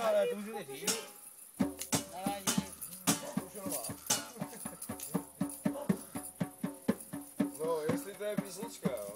ale to můžete říct. No, jestli to je písnička, jo.